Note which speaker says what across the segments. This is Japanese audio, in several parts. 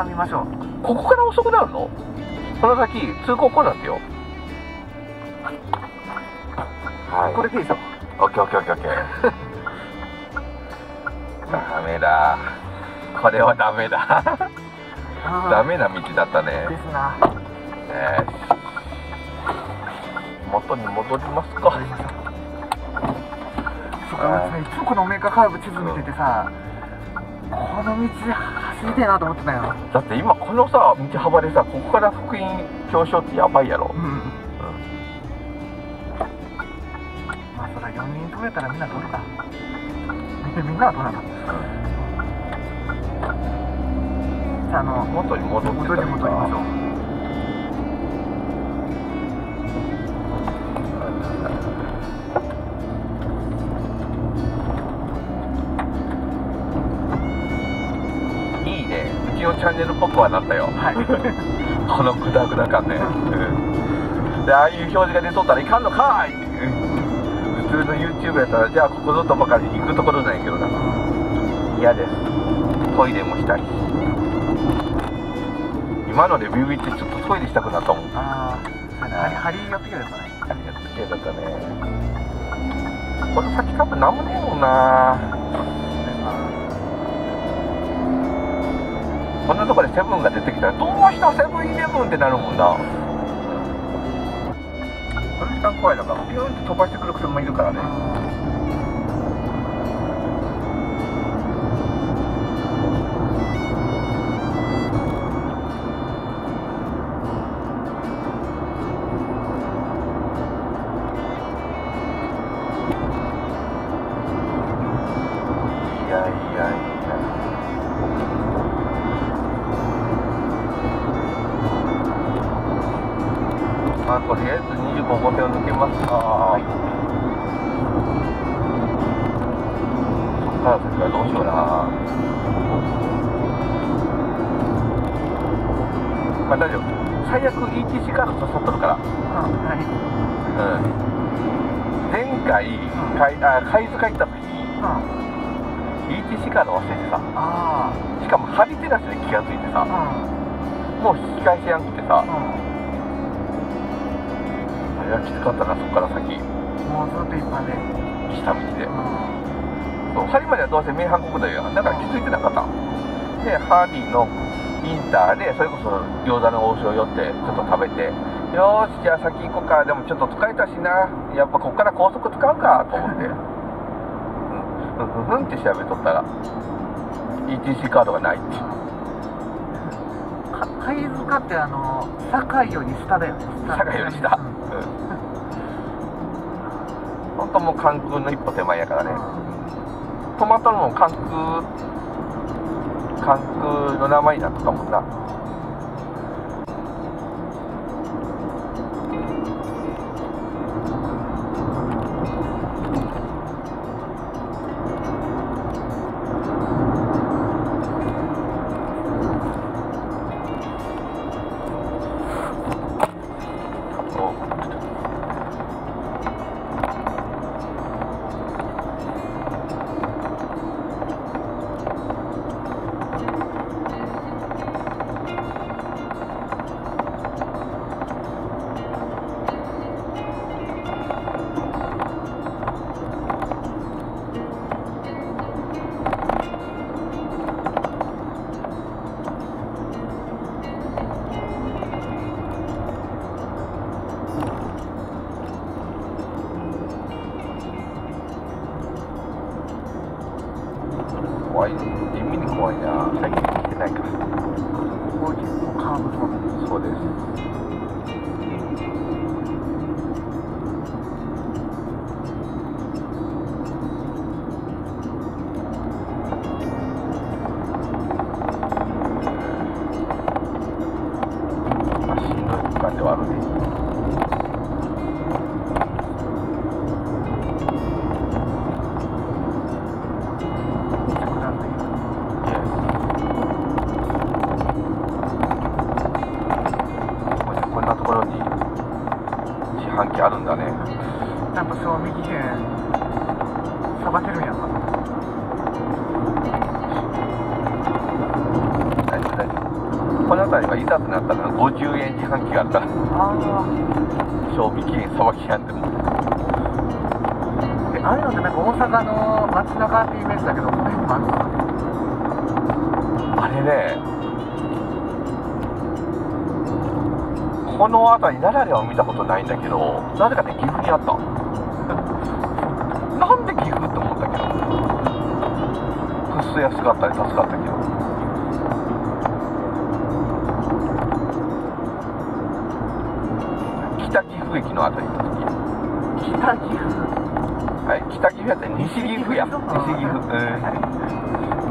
Speaker 1: あ見ましょう。
Speaker 2: ここから遅くなるの？この先通行こうなんてよ。はい。
Speaker 1: これでいいぞ
Speaker 2: オッケーオッケーオッケーオッケー。ダメだ。これはダメだ。ダメな道だったね。
Speaker 1: ですな。
Speaker 2: よし元に戻りますか。
Speaker 1: そっかいつもこのメーカーカーブ地図見ててさこの道走りたいなと思ってたよ。
Speaker 2: だって今このさ道幅でさここから福音表彰ってやばいやろ、
Speaker 1: うん。まあそら4人取れたらみんな取るか。みみんなは取らなかった。じゃああの
Speaker 2: 元に戻って
Speaker 1: 戻り戻りましょう
Speaker 2: うちのチャンネルっぽくはなったよ。
Speaker 1: はい。
Speaker 2: このグダグダ感ね、うん。でああいう表示が出とったらいかんのかーい。ってうん。普通の YouTube やったらじゃあここぞとばかりに行くところなんやけどな。嫌です。トイレもしたいし今のでビビってちょっとトイレしたくなったもん
Speaker 1: ああハリハリ寄ってきてるからね。
Speaker 2: やっつけだったね。この先多分何もねえもんなセブンが出てきたらどうしたセブンイレブンってなるもんなこの時間怖いのがピューンって飛ばしてくる車もいるからね。とりあえず25号線を抜けますか、そっから先はどうしような。まあ大丈夫。最悪 ETC カード刺さっとるから。
Speaker 1: はい。
Speaker 2: うん。前回かいあ貝塚行った時
Speaker 1: うん。
Speaker 2: ETC カード忘れてさ。
Speaker 1: あ
Speaker 2: しかも張りテラスで気がついてさ。
Speaker 1: あ
Speaker 2: もう引き返せやんくてさ。
Speaker 1: うん
Speaker 2: れはきつかったなそっから先。
Speaker 1: もうずっと一般で
Speaker 2: 下道で。
Speaker 1: うん。
Speaker 2: そう針まではどうせ名阪国道や。んだから気づいてなかった。でハーディのインターでそれこそ餃子の王将寄ってちょっと食べて。よーしじゃあ先行こうか。でもちょっと疲れたしな。やっぱこっから高速使うかと思って。うん。ふんふんって調べとったら ETC カードがないって
Speaker 1: か貝塚ってあの堺より下だよね。
Speaker 2: 堺より下。
Speaker 1: うん。
Speaker 2: うん。本当もう関空の一歩手前やからね。トマトのも関空関空の名前になってたもんな怖い。地味に怖いな。最近来てないから
Speaker 1: ここ結構カーブ
Speaker 2: そうですっ
Speaker 1: てなんか大阪の街中ってイメージだけどこの辺にもあるのかな
Speaker 2: あれねこの辺り奈良では見たことないんだけどなぜかね岐阜にあった。なんで岐阜って思ったけど。くっそ安かったり助かったけど。北岐阜駅のあたり行った時。
Speaker 1: 北岐阜。
Speaker 2: はい北岐阜やったら西岐阜や西岐阜うん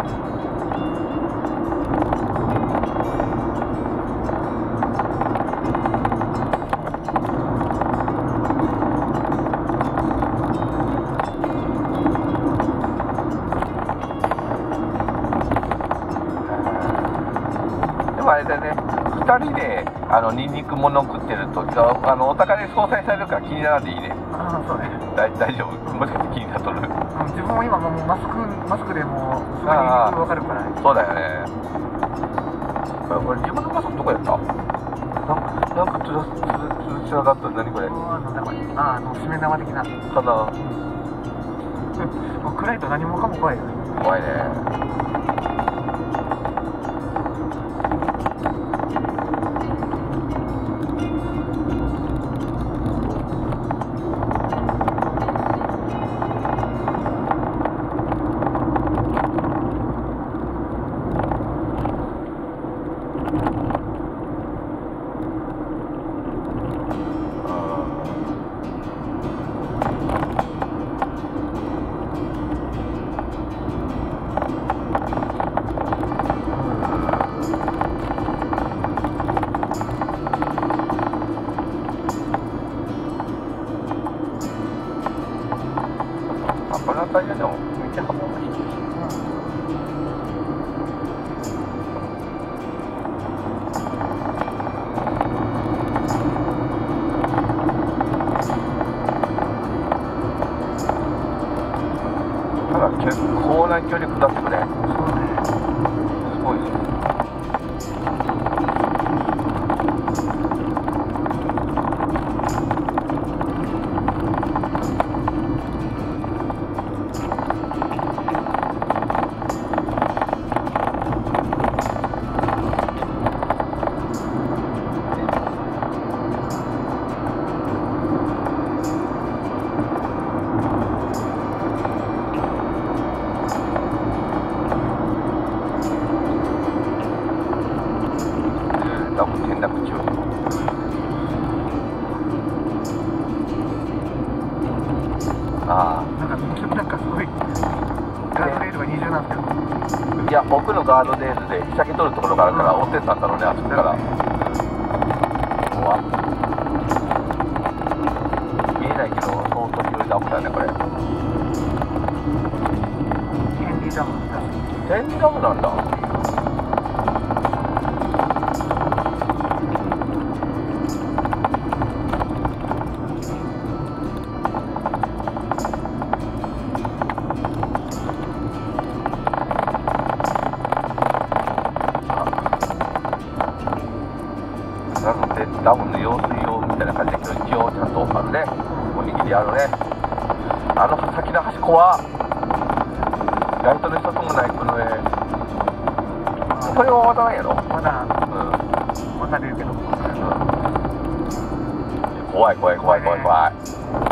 Speaker 2: でもあれだね、2人であのニンニクもの食ってるとあのお互いで相殺されるから気にならんでいいね。
Speaker 1: ああそうね、
Speaker 2: 大大丈夫？
Speaker 1: マスクマスクでもうすごいニンニク分かるから。
Speaker 2: そうだよね。これ自分のパソコンどこやった？なんかつらつらつらつった何これ？
Speaker 1: ああなんだこれ。あああのしめ縄的な。
Speaker 2: かな。
Speaker 1: もう暗いと何もかも怖いよね。
Speaker 2: 怖いね
Speaker 1: ガードレールで
Speaker 2: 日陰取るところがあるから追ってったんだろうねあそこから。うわ見えないけど相当広いダムだねこれ。
Speaker 1: ヘンリーダムだ。
Speaker 2: 天理ダムあの先の端怖っライトの一つもないこの上。これは渡らんやろ。
Speaker 1: まだ
Speaker 2: うん。
Speaker 1: 渡れるけど。
Speaker 2: 怖い怖い怖い怖い怖い。うん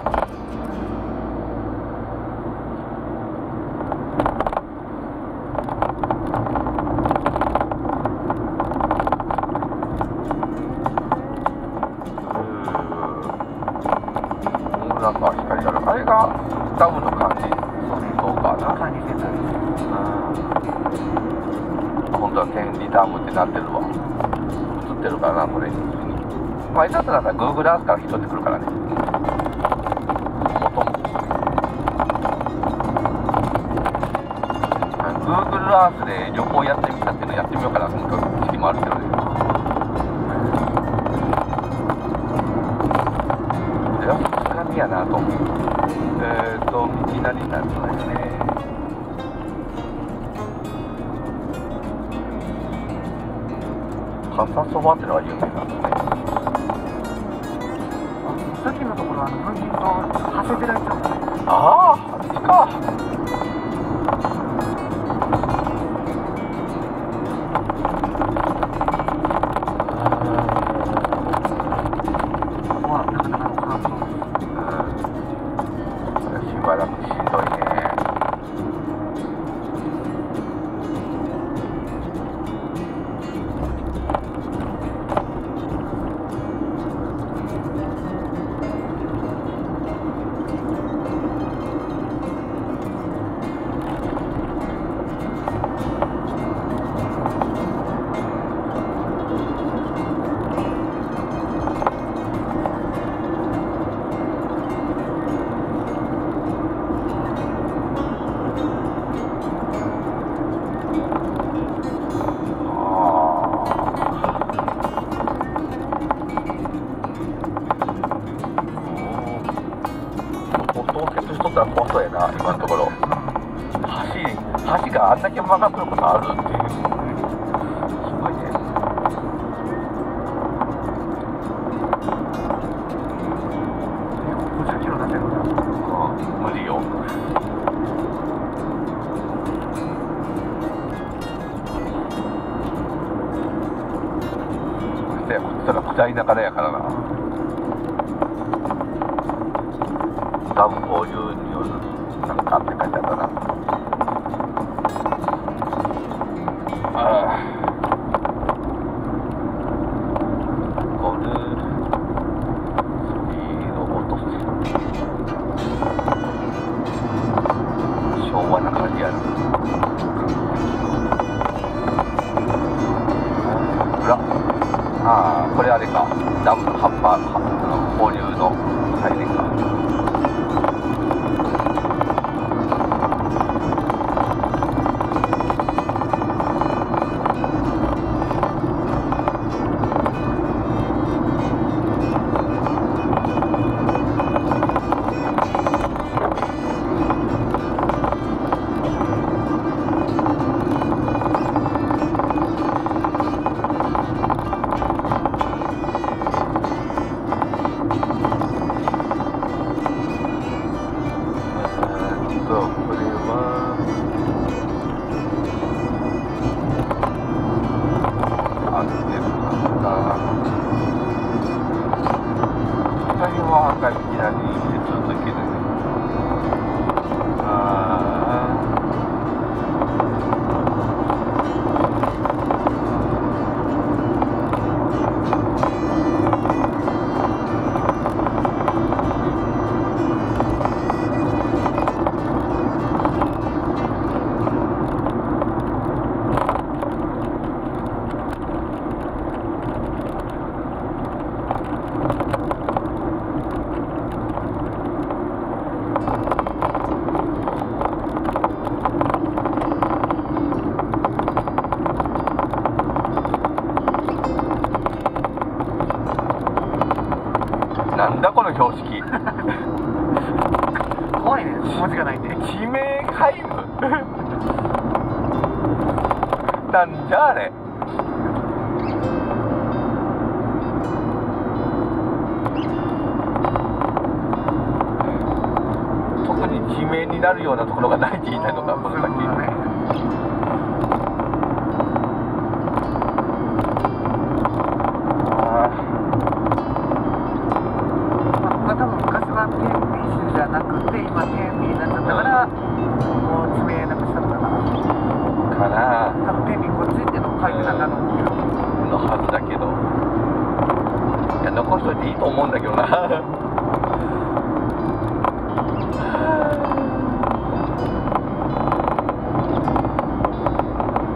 Speaker 2: 本当は天理ダムってなってるわ。映ってるからなこれ。にまあいざとなったら Google Earth から拾ってくるからね。音も Google Earth で旅行やってみたっていうのやってみようかなと思った時もあるけど。笠そばってのが有名なんですね
Speaker 1: さっきのところはあの分岐と長谷寺町
Speaker 2: あああっちか。あんだけ曲がってることあるっていうすごいね
Speaker 1: 50キロ出せるんだ
Speaker 2: うん無理よ。そしてこっちら下り坂だやからなダム放流によ。るなんかって書いてあったなかダムの葉っぱの放流のはい
Speaker 1: 字がないんで
Speaker 2: 地名皆無なんじゃあれ。特に地名になるようなところがないって言いたいのかこの先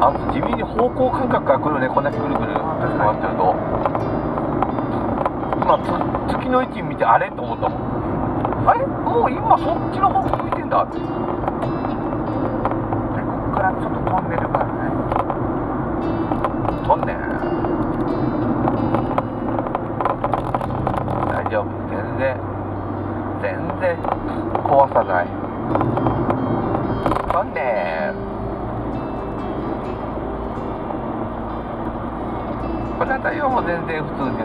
Speaker 2: あ
Speaker 1: と
Speaker 2: 地味に方向感覚が来るねこんだけぐるぐる。回ってると。今つ月の位置見てあれと思ったもん。あれ？もう今そっちの方向見てんだって。
Speaker 1: でここからちょっとトンネルがあるね。
Speaker 2: とんねん大丈夫全然全然怖さない。とんねんこの辺りはもう全然普通に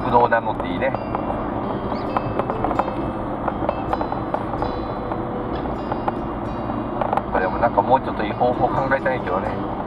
Speaker 2: 国道なのっていいね。これもなんかもうちょっといい方法考えたいけどね。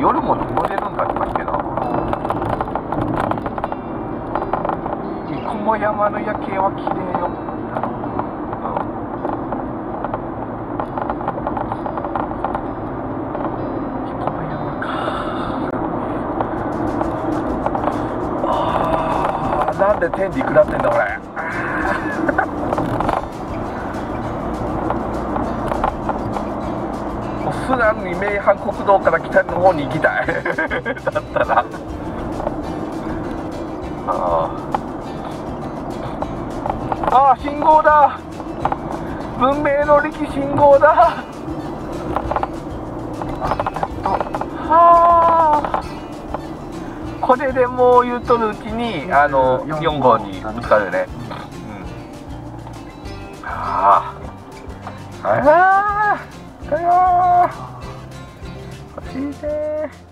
Speaker 1: 夜
Speaker 2: も登れるんだったっけな生駒山の夜景は綺麗よ、うん、生駒山か。あなんで天理下ってんだ俺名阪国道から北の方に行きたい。だったら。ああああ信号だ。文明の力信号だ。はあこれでもう言うとるうちにあの4号にぶつかるね、うん、ああああああ欲しいね